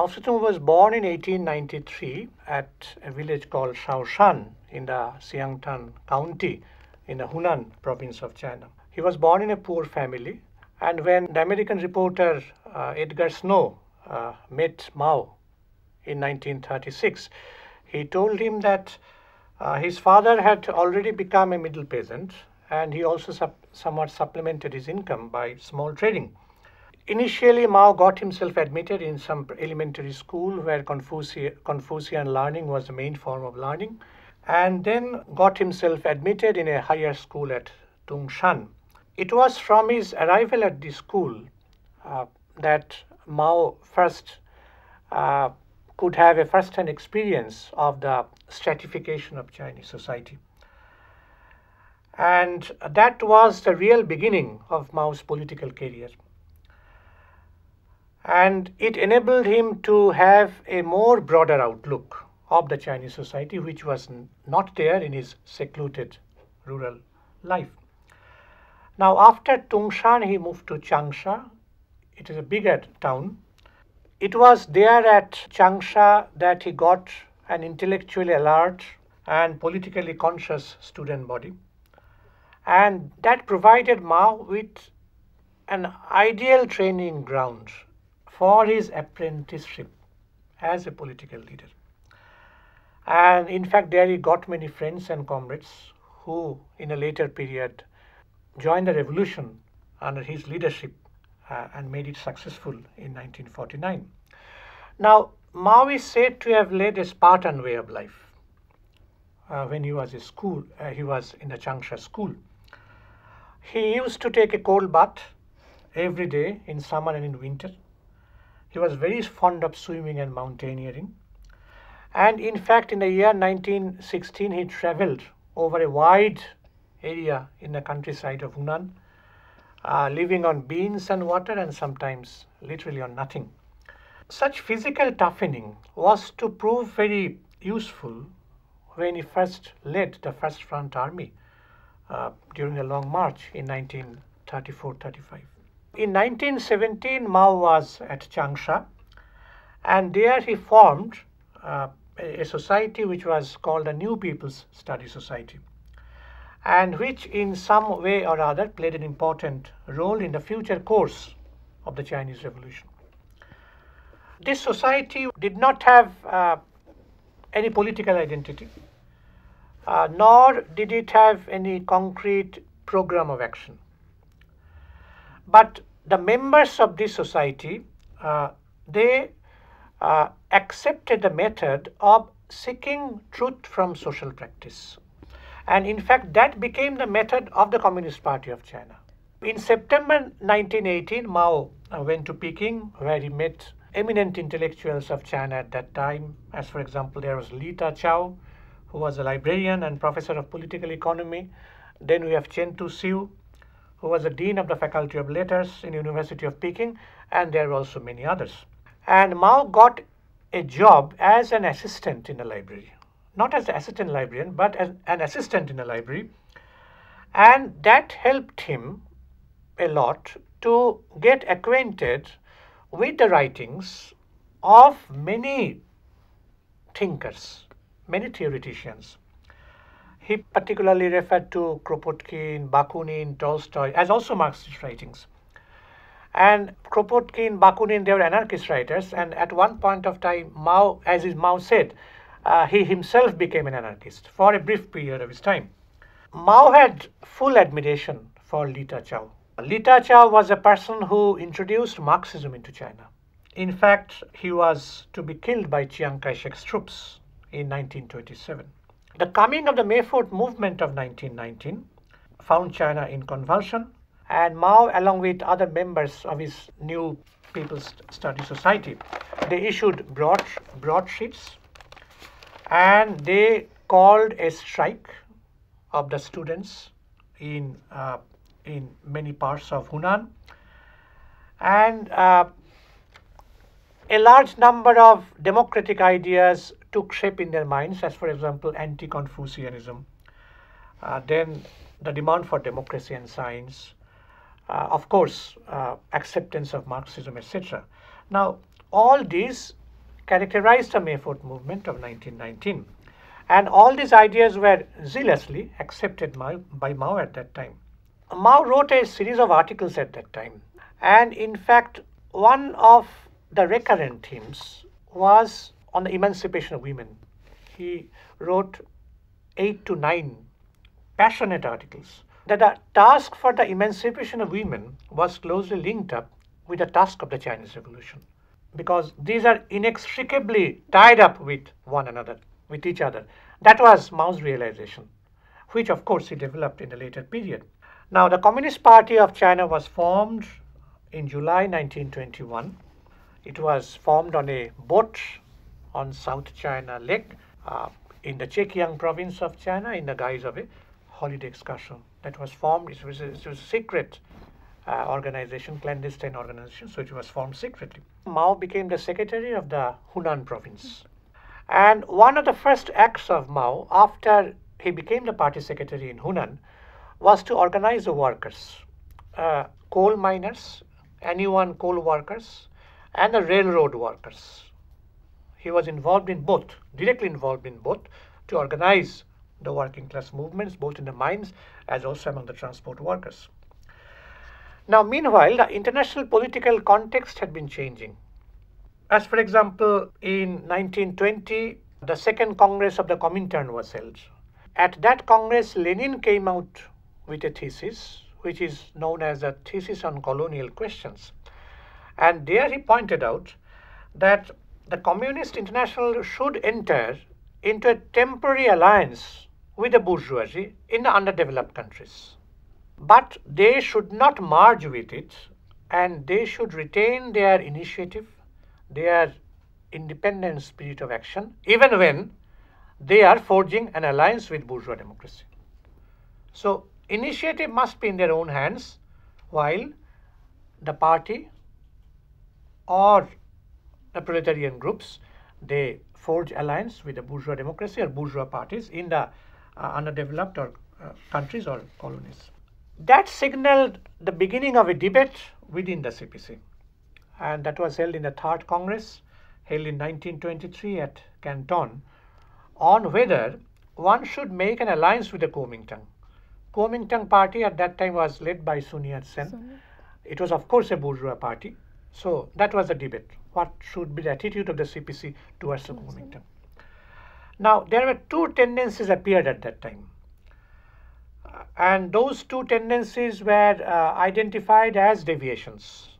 Mao Zedong was born in 1893 at a village called Shaoshan in the Xiangtan County in the Hunan province of China. He was born in a poor family, and when the American reporter uh, Edgar Snow uh, met Mao in 1936, he told him that uh, his father had already become a middle peasant and he also sup- somewhat supplemented his income by small trading. Initially, Mao got himself admitted in some elementary school where Confuci- Confucian learning was the main form of learning, and then got himself admitted in a higher school at Tungshan. It was from his arrival at the school uh, that Mao first uh, could have a first hand experience of the stratification of Chinese society. And that was the real beginning of Mao's political career and it enabled him to have a more broader outlook of the Chinese society, which was not there in his secluded rural life. Now, after Tungshan, he moved to Changsha. It is a bigger town. It was there at Changsha that he got an intellectually alert and politically conscious student body. And that provided Mao with an ideal training ground for his apprenticeship as a political leader. And in fact, there he got many friends and comrades who, in a later period, joined the revolution under his leadership uh, and made it successful in 1949. Now, Mao is said to have led a Spartan way of life. Uh, when he was in school, uh, he was in the Changsha school. He used to take a cold bath every day in summer and in winter. He was very fond of swimming and mountaineering. And in fact, in the year 1916, he traveled over a wide area in the countryside of Hunan, uh, living on beans and water and sometimes literally on nothing. Such physical toughening was to prove very useful when he first led the First Front Army uh, during a long march in 1934 35. In 1917, Mao was at Changsha, and there he formed uh, a society which was called the New People's Study Society, and which, in some way or other, played an important role in the future course of the Chinese Revolution. This society did not have uh, any political identity, uh, nor did it have any concrete program of action. But the members of this society, uh, they uh, accepted the method of seeking truth from social practice. And in fact, that became the method of the Communist Party of China. In September 1918, Mao uh, went to Peking, where he met eminent intellectuals of China at that time. As for example, there was Li Ta-chao, who was a librarian and professor of political economy. Then we have Chen Tu-hsiu, who was a dean of the Faculty of Letters in University of Peking, and there were also many others. And Mao got a job as an assistant in the library, not as an assistant librarian, but as an assistant in the library, and that helped him a lot to get acquainted with the writings of many thinkers, many theoreticians. He particularly referred to Kropotkin, Bakunin, Tolstoy as also Marxist writings. And Kropotkin, Bakunin, they were anarchist writers, and at one point of time, Mao, as his Mao said, uh, he himself became an anarchist for a brief period of his time. Mao had full admiration for Li Ta-chao. Li Ta-chao was a person who introduced Marxism into China. In fact, he was to be killed by Chiang Kai-shek's troops in 1927. The coming of the May 4th movement of 1919 found China in convulsion, and Mao, along with other members of his new People's Study Society, they issued broad, broadsheets and they called a strike of the students in, uh, in many parts of Hunan. And uh, a large number of democratic ideas took shape in their minds, as for example, anti Confucianism, uh, then the demand for democracy and science, uh, of course, uh, acceptance of Marxism, etc. Now, all these characterized the May 4th movement of 1919. And all these ideas were zealously accepted by Mao at that time. Mao wrote a series of articles at that time. And in fact, one of the recurrent themes was on the emancipation of women. He wrote eight to nine passionate articles. That the task for the emancipation of women was closely linked up with the task of the Chinese Revolution because these are inextricably tied up with one another, with each other. That was Mao's realization, which of course he developed in a later period. Now, the Communist Party of China was formed in July 1921. It was formed on a boat on South China Lake uh, in the Zhejiang province of China in the guise of a holiday excursion. That was formed, it was a, it was a secret uh, organization, clandestine organization, so it was formed secretly. Mao became the secretary of the Hunan province. And one of the first acts of Mao after he became the party secretary in Hunan was to organize the workers, uh, coal miners, anyone coal workers, and the railroad workers. He was involved in both, directly involved in both, to organize the working class movements, both in the mines as also among the transport workers. Now, meanwhile, the international political context had been changing. As for example, in 1920, the second Congress of the Comintern was held. At that Congress, Lenin came out with a thesis, which is known as the Thesis on Colonial Questions. And there he pointed out that the Communist International should enter into a temporary alliance with the bourgeoisie in the underdeveloped countries. But they should not merge with it and they should retain their initiative, their independent spirit of action, even when they are forging an alliance with bourgeois democracy. So, initiative must be in their own hands while the party or the proletarian groups they forge alliance with the bourgeois democracy or bourgeois parties in the uh, underdeveloped or uh, countries or colonies. That signaled the beginning of a debate within the CPC. And that was held in the Third Congress, held in 1923 at Canton, on whether one should make an alliance with the Kuomintang. Kuomintang party at that time was led by Sun Yat-sen. It was, of course, a bourgeois party. So that was the debate. What should be the attitude of the CPC towards the Kuomintang? Now, there were two tendencies appeared at that time and those two tendencies were uh, identified as deviations.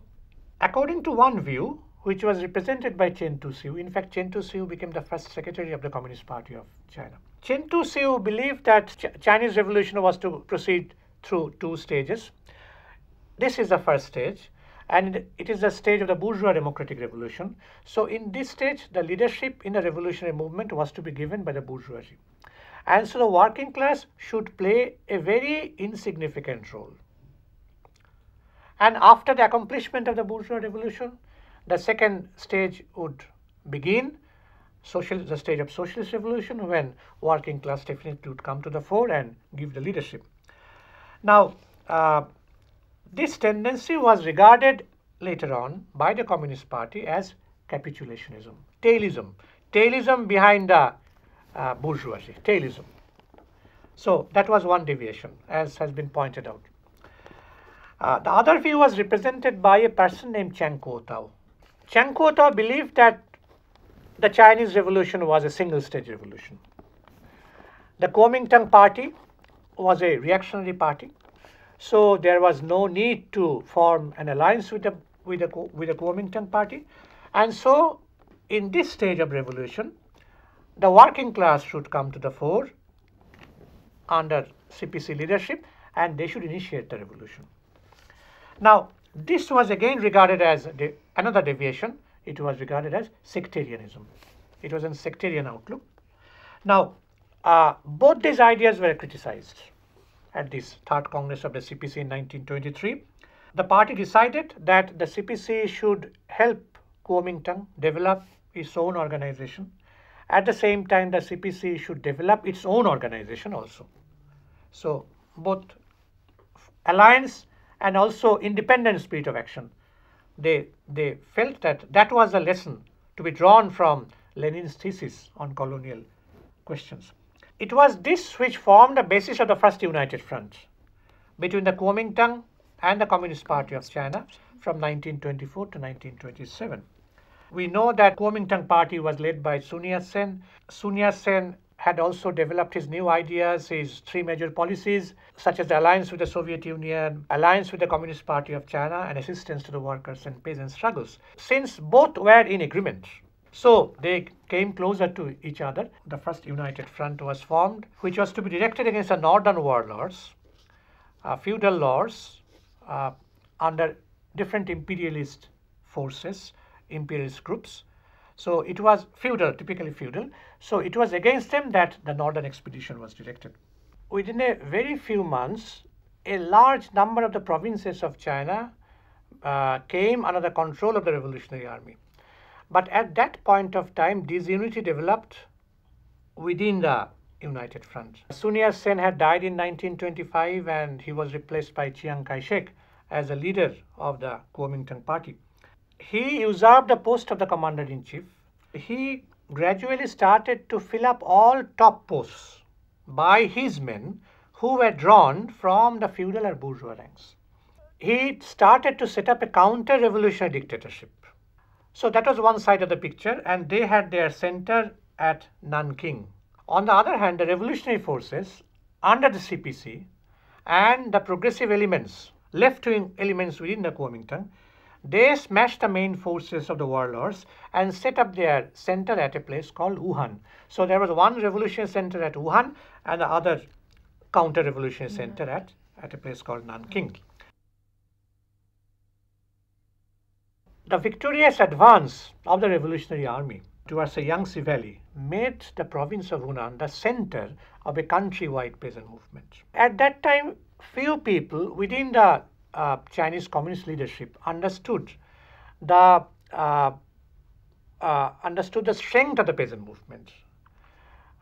According to one view, which was represented by Chen Tu-hsiu, in fact, Chen Tu-hsiu became the first secretary of the Communist Party of China. Chen Tu-hsiu believed that Ch Chinese revolution was to proceed through two stages. This is the first stage, and it is the stage of the bourgeois democratic revolution. So, in this stage, the leadership in the revolutionary movement was to be given by the bourgeoisie. And so the working class should play a very insignificant role. And after the accomplishment of the bourgeois revolution, the second stage would begin, social, the stage of socialist revolution, when working class definitely would come to the fore and give the leadership. Now, uh, this tendency was regarded later on by the Communist Party as capitulationism, tailism, tailism behind the uh, bourgeoisie, tailism. So that was one deviation, as has been pointed out. Uh, the other view was represented by a person named Chang Kuo-tao. Chang Kuo-tao believed that the Chinese Revolution was a single-stage revolution. The Kuomintang party was a reactionary party, so there was no need to form an alliance with the with the with the Kuomintang party, and so in this stage of revolution, the working class should come to the fore under CPC leadership and they should initiate the revolution. Now, this was again regarded as de another deviation. It was regarded as sectarianism. It was a sectarian outlook. Now, uh, both these ideas were criticized at this third Congress of the CPC in 1923. The party decided that the CPC should help Kuomintang develop its own organization at the same time, the CPC should develop its own organization also. So both alliance and also independent spirit of action, they, they felt that that was a lesson to be drawn from Lenin's thesis on colonial questions. It was this which formed the basis of the first united front between the Kuomintang and the Communist Party of China from 1924 to 1927. We know that Kuomintang party was led by Sun Yat-sen. Sun Yat-sen had also developed his new ideas, his three major policies, such as the alliance with the Soviet Union, alliance with the Communist Party of China, and assistance to the workers and peasant struggles. Since both were in agreement, so they came closer to each other. The first united front was formed, which was to be directed against the northern warlords, uh, feudal lords uh, under different imperialist forces, imperialist groups. So it was feudal, typically feudal. So it was against them that the northern expedition was directed. Within a very few months, a large number of the provinces of China uh, came under the control of the Revolutionary Army. But at that point of time, disunity developed within the United Front. Sun Yat-sen had died in 1925 and he was replaced by Chiang Kai-shek as a leader of the Kuomintang party he usurped the post of the commander-in-chief. He gradually started to fill up all top posts by his men who were drawn from the feudal or bourgeois ranks. He started to set up a counter-revolutionary dictatorship. So that was one side of the picture and they had their center at Nanking. On the other hand, the revolutionary forces under the CPC and the progressive elements, left-wing elements within the Kuomintang they smashed the main forces of the warlords and set up their center at a place called Wuhan. So there was one revolutionary center at Wuhan and the other counter-revolutionary center at, at a place called Nanking. The victorious advance of the Revolutionary Army towards the Yangtze Valley made the province of Hunan the center of a countrywide peasant movement. At that time, few people within the uh, Chinese Communist leadership understood the uh, uh, understood the strength of the peasant movement.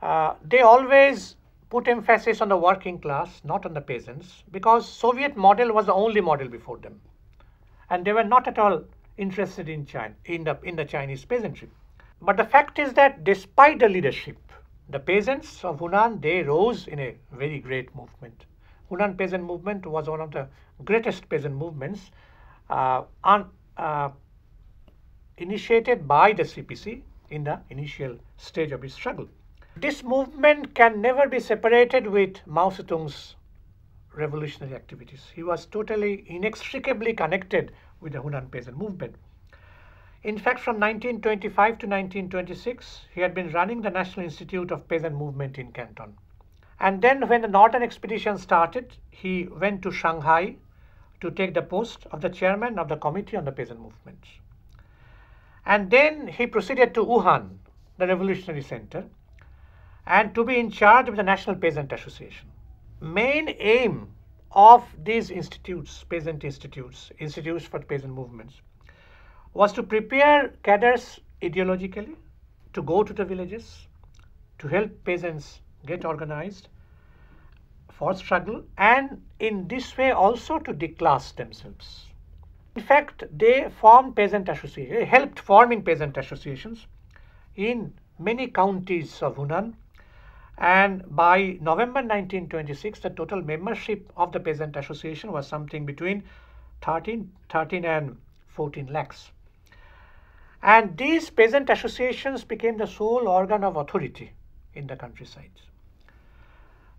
Uh, they always put emphasis on the working class, not on the peasants, because Soviet model was the only model before them, and they were not at all interested in China in the in the Chinese peasantry. But the fact is that despite the leadership, the peasants of Hunan they rose in a very great movement. Hunan peasant movement was one of the greatest peasant movements uh, on, uh, initiated by the CPC in the initial stage of its struggle. This movement can never be separated with Mao Zedong's revolutionary activities. He was totally inextricably connected with the Hunan peasant movement. In fact, from 1925 to 1926, he had been running the National Institute of Peasant Movement in Canton. And then when the Northern expedition started, he went to Shanghai to take the post of the chairman of the Committee on the Peasant Movement. And then he proceeded to Wuhan, the Revolutionary Center, and to be in charge of the National Peasant Association. Main aim of these institutes, peasant institutes, institutes for peasant movements, was to prepare cadres ideologically to go to the villages, to help peasants get organized for struggle and in this way also to declass themselves. In fact, they formed peasant associations, helped forming peasant associations in many counties of Hunan and by November 1926 the total membership of the peasant association was something between 13, 13 and 14 lakhs. And these peasant associations became the sole organ of authority in the countryside.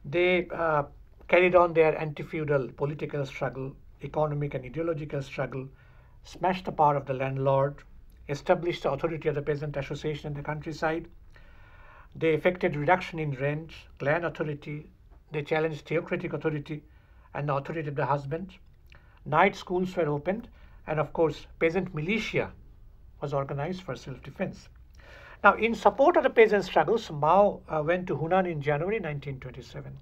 They uh, carried on their anti-feudal political struggle, economic and ideological struggle, smashed the power of the landlord, established the authority of the peasant association in the countryside. They effected reduction in rent, clan authority. They challenged theocratic authority and the authority of the husband. Night schools were opened, and of course, peasant militia was organized for self-defense. Now, in support of the peasant struggles, Mao uh, went to Hunan in January 1927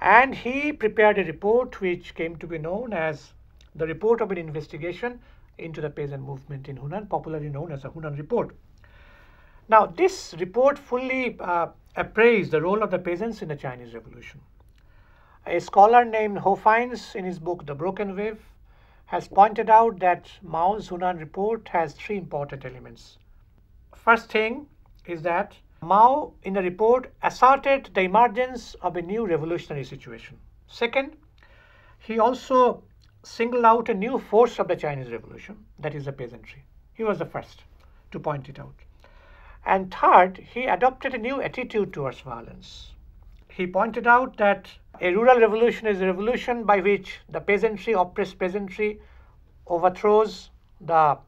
and he prepared a report which came to be known as the report of an investigation into the peasant movement in Hunan, popularly known as the Hunan Report. Now, this report fully uh, appraised the role of the peasants in the Chinese Revolution. A scholar named Ho in his book The Broken Wave, has pointed out that Mao's Hunan report has three important elements. first thing is that Mao, in the report, asserted the emergence of a new revolutionary situation. Second, he also singled out a new force of the Chinese Revolution, that is the peasantry. He was the first to point it out. And third, he adopted a new attitude towards violence. He pointed out that a rural revolution is a revolution by which the peasantry, oppressed peasantry, overthrows the uh,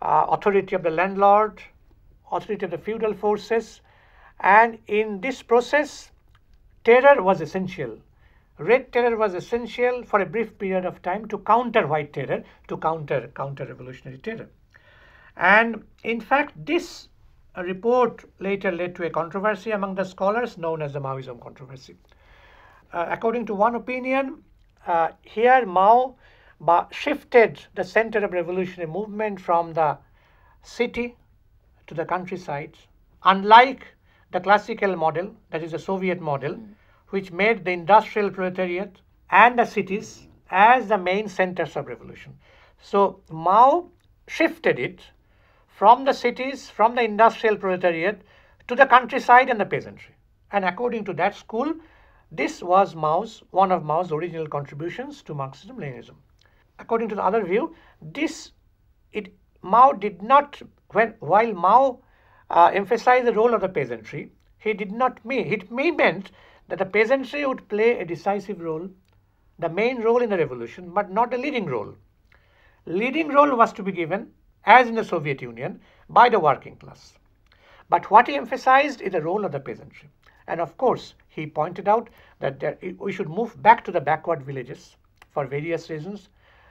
authority of the landlord, authority of the feudal forces, and in this process, terror was essential. Red terror was essential for a brief period of time to counter white terror, to counter counter revolutionary terror. And in fact, this report later led to a controversy among the scholars known as the Maoism controversy. Uh, according to one opinion, uh, here Mao shifted the center of revolutionary movement from the city to the countryside, unlike the classical model, that is the Soviet model, mm. which made the industrial proletariat and the cities as the main centers of revolution. So Mao shifted it from the cities, from the industrial proletariat to the countryside and the peasantry. And according to that school, this was Mao's one of Mao's original contributions to Marxism-Leninism. According to the other view, this it Mao did not when while Mao uh, emphasized the role of the peasantry, he did not mean it may meant that the peasantry would play a decisive role, the main role in the revolution, but not a leading role. Leading role was to be given as in the Soviet Union, by the working class. But what he emphasized is the role of the peasantry. And of course, he pointed out that there, we should move back to the backward villages for various reasons.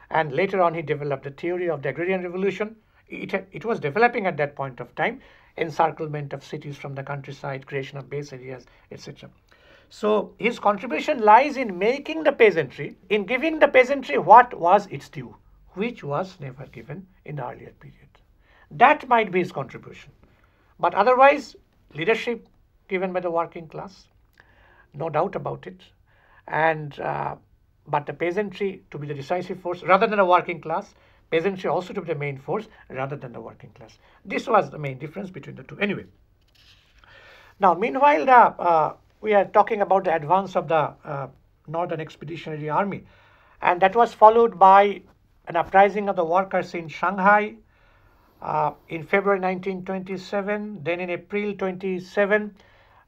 And later on, he developed the theory of the agrarian revolution. It, it was developing at that point of time, encirclement of cities from the countryside, creation of base areas, etc. So his contribution lies in making the peasantry, in giving the peasantry what was its due which was never given in the earlier period. That might be his contribution. But otherwise, leadership given by the working class, no doubt about it. And uh, but the peasantry to be the decisive force rather than the working class, peasantry also to be the main force rather than the working class. This was the main difference between the two. Anyway, now meanwhile, the, uh, we are talking about the advance of the uh, Northern Expeditionary Army, and that was followed by an uprising of the workers in Shanghai uh, in February 1927. Then in April 27,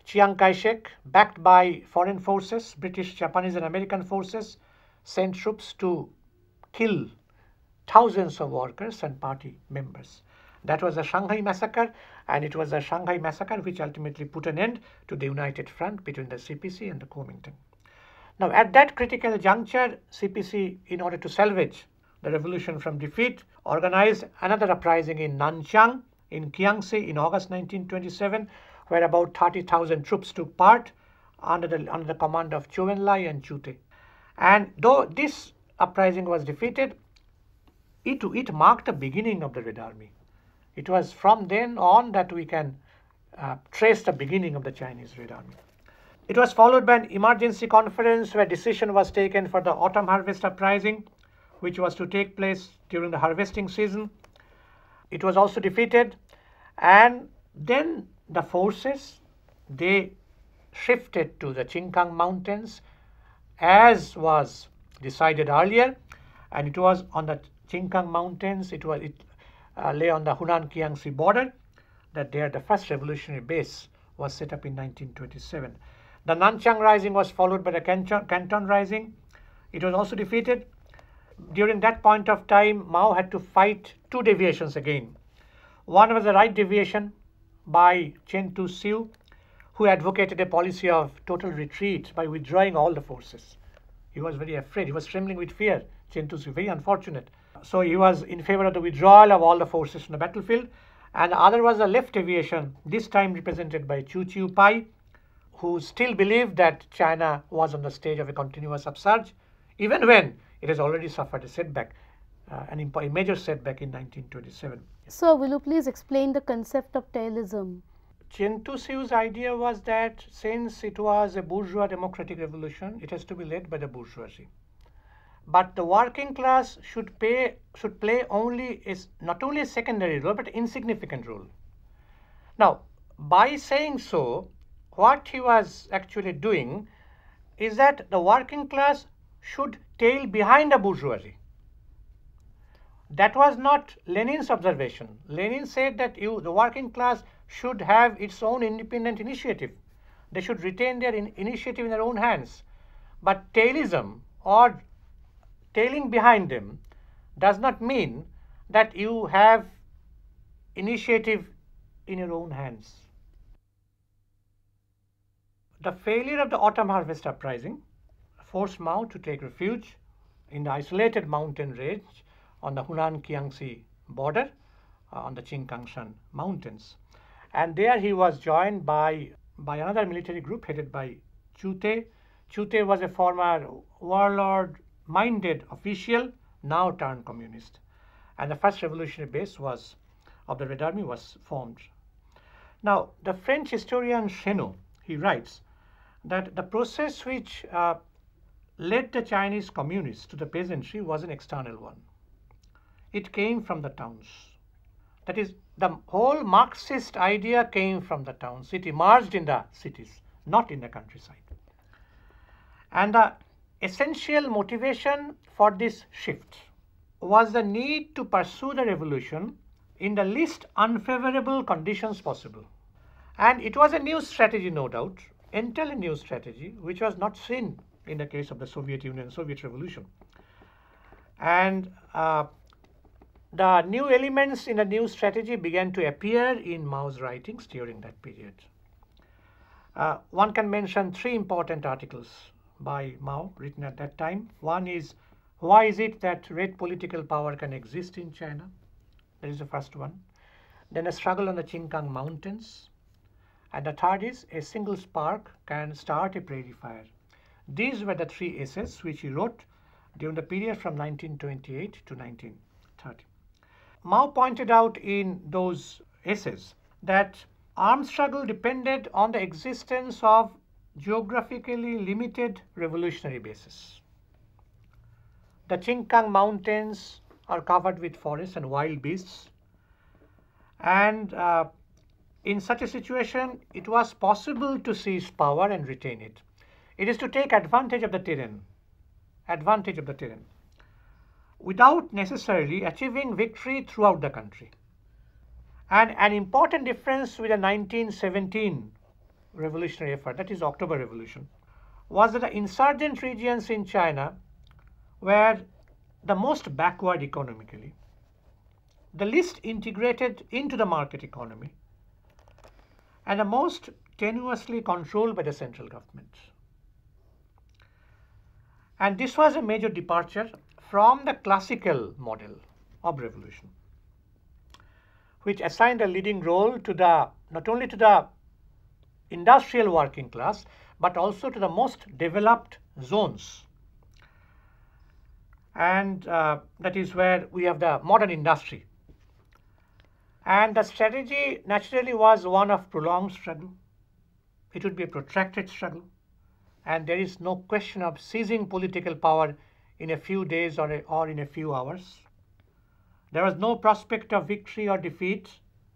Chiang Kai-shek, backed by foreign forces, British, Japanese and American forces, sent troops to kill thousands of workers and party members. That was the Shanghai massacre, and it was the Shanghai massacre which ultimately put an end to the united front between the CPC and the Kuomintang. Now, at that critical juncture, CPC, in order to salvage the revolution from defeat, organized another uprising in Nanchang in Kiangsi in August 1927, where about 30,000 troops took part under the, under the command of Zhou Enlai and Zhu Te. And though this uprising was defeated, it, it marked the beginning of the Red Army. It was from then on that we can uh, trace the beginning of the Chinese Red Army. It was followed by an emergency conference where decision was taken for the autumn harvest uprising which was to take place during the harvesting season. It was also defeated and then the forces they shifted to the Chingkang mountains as was decided earlier and it was on the Chingkang mountains it was it uh, lay on the Hunan Kiangsi border that there the first revolutionary base was set up in 1927. The Nanchang rising was followed by the Canton, Canton rising. It was also defeated during that point of time, Mao had to fight two deviations again. One was the right deviation by Chen Tu-hsiu, who advocated a policy of total retreat by withdrawing all the forces. He was very afraid. He was trembling with fear. Chen Tu-hsiu, very unfortunate. So he was in favor of the withdrawal of all the forces from the battlefield. And the other was the left deviation, this time represented by Chu Chiu Pai, who still believed that China was on the stage of a continuous upsurge, even when it has already suffered a setback, uh, an a major setback in 1927. Sir, will you please explain the concept of tailism? Chen Tu-hsiu's idea was that since it was a bourgeois democratic revolution, it has to be led by the bourgeoisie. But the working class should pay should play only is not only a secondary role but insignificant role. Now, by saying so, what he was actually doing is that the working class should tail behind the bourgeoisie. That was not Lenin's observation. Lenin said that you, the working class should have its own independent initiative. They should retain their in initiative in their own hands. But tailism or tailing behind them does not mean that you have initiative in your own hands. The failure of the autumn harvest uprising forced Mao to take refuge in the isolated mountain range on the Hunan Kiangsi border uh, on the Chingkangshan mountains. And there he was joined by, by another military group headed by Chu Te. Chu Te was a former warlord minded official, now turned communist. And the first revolutionary base was of the Red Army was formed. Now, the French historian Chesneaux, he writes that the process which uh, led the Chinese communists to the peasantry was an external one. It came from the towns. That is, the whole Marxist idea came from the towns. It emerged in the cities, not in the countryside. And the essential motivation for this shift was the need to pursue the revolution in the least unfavorable conditions possible. And it was a new strategy, no doubt, entirely new strategy, which was not seen in the case of the Soviet Union, Soviet Revolution. And uh, the new elements in the new strategy began to appear in Mao's writings during that period. Uh, one can mention three important articles by Mao written at that time. One is why is it that red political power can exist in China? That is the first one. Then a struggle on the Chingkang Mountains. And the third is a single spark can start a prairie fire. These were the three essays which he wrote during the period from 1928 to 1930. Mao pointed out in those essays that armed struggle depended on the existence of geographically limited revolutionary bases. The Chingkang Mountains are covered with forests and wild beasts. And uh, in such a situation, it was possible to seize power and retain it. It is to take advantage of the terrain, advantage of the terrain, without necessarily achieving victory throughout the country. And an important difference with the 1917 revolutionary effort, that is October Revolution, was that the insurgent regions in China were the most backward economically, the least integrated into the market economy, and the most tenuously controlled by the central government. And this was a major departure from the classical model of revolution, which assigned a leading role to the not only to the industrial working class, but also to the most developed zones. And uh, that is where we have the modern industry. And the strategy naturally was one of prolonged struggle. It would be a protracted struggle. And there is no question of seizing political power in a few days or, a, or in a few hours. There was no prospect of victory or defeat,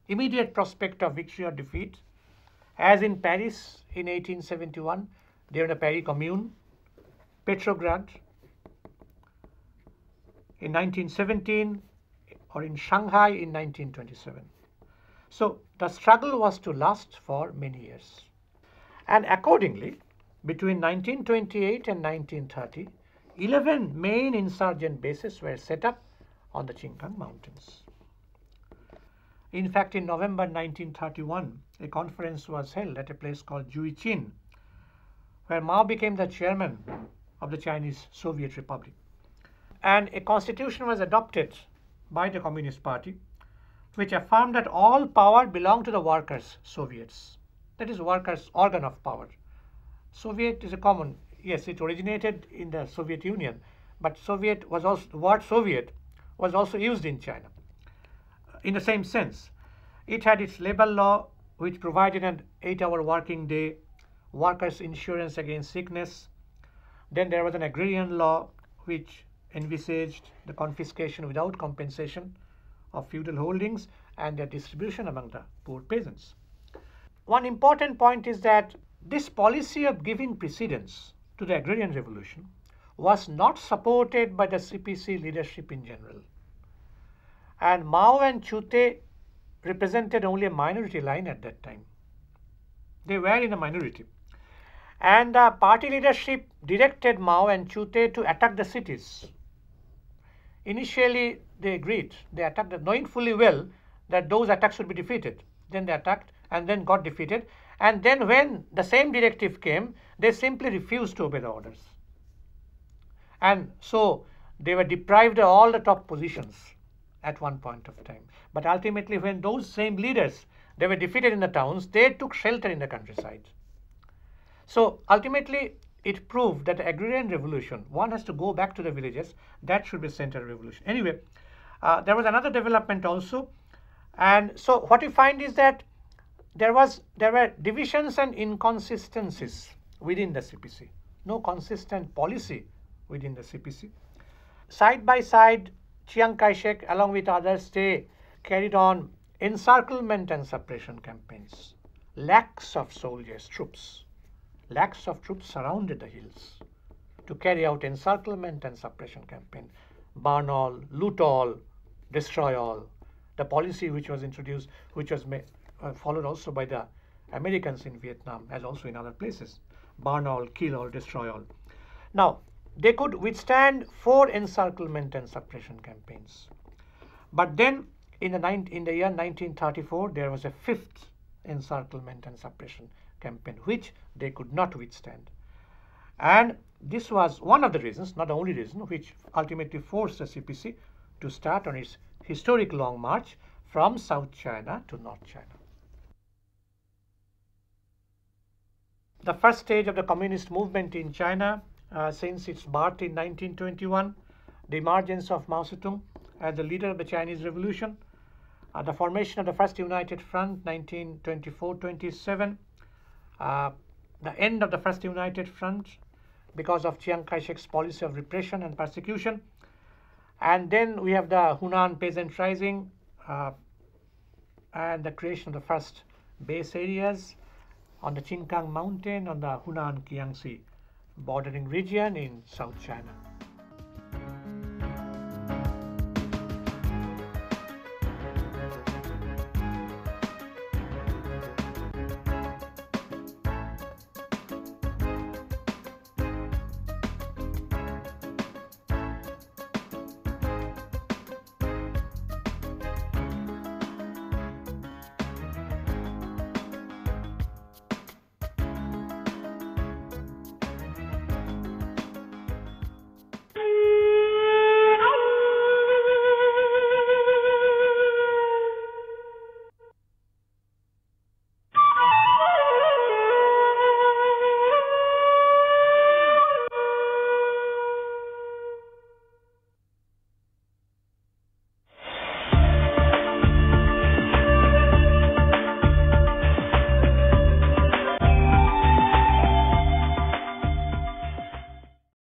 immediate prospect of victory or defeat as in Paris in 1871 during the Paris Commune, Petrograd in 1917 or in Shanghai in 1927. So the struggle was to last for many years. And accordingly, between 1928 and 1930, 11 main insurgent bases were set up on the Chingkang Mountains. In fact, in November 1931, a conference was held at a place called Juichin, where Mao became the chairman of the Chinese Soviet Republic. And a constitution was adopted by the Communist Party, which affirmed that all power belonged to the workers' Soviets. That is, workers' organ of power. Soviet is a common, yes, it originated in the Soviet Union, but Soviet was also, the word Soviet was also used in China in the same sense. It had its labor law, which provided an eight hour working day, workers' insurance against sickness. Then there was an agrarian law, which envisaged the confiscation without compensation of feudal holdings and their distribution among the poor peasants. one important point is that this policy of giving precedence to the agrarian revolution was not supported by the CPC leadership in general. And Mao and Chu Te represented only a minority line at that time. They were in a minority. And the party leadership directed Mao and Chu Te to attack the cities. Initially, they agreed. They attacked, knowing fully well that those attacks would be defeated. Then they attacked and then got defeated. And then when the same directive came, they simply refused to obey the orders. And so they were deprived of all the top positions at one point of time. But ultimately, when those same leaders they were defeated in the towns, they took shelter in the countryside. So ultimately, it proved that the agrarian revolution, one has to go back to the villages, that should be center revolution. Anyway, uh, there was another development also. And so what we find is that there was there were divisions and inconsistencies within the CPC. No consistent policy within the CPC. Side by side, Chiang Kai-shek along with others, they carried on encirclement and suppression campaigns. Lakhs of soldiers, troops, lakhs of troops surrounded the hills to carry out encirclement and suppression campaign. Burn all, loot all, destroy all. The policy which was introduced, which was uh, followed also by the Americans in Vietnam, as also in other places. Burn all, kill all, destroy all. Now, they could withstand four encirclement and suppression campaigns. But then in the, in the year 1934, there was a fifth encirclement and suppression campaign, which they could not withstand. And this was one of the reasons, not the only reason, which ultimately forced the CPC to start on its historic long march from South China to North China. The first stage of the communist movement in China uh, since its birth in 1921, the emergence of Mao Zedong as the leader of the Chinese Revolution, uh, the formation of the First United Front 1924-27, uh, the end of the First United Front because of Chiang Kai-shek's policy of repression and persecution. And then we have the Hunan Peasant Rising uh, and the creation of the first base areas on the Chingkang Mountain on the Hunan Kiangsi bordering region in South China.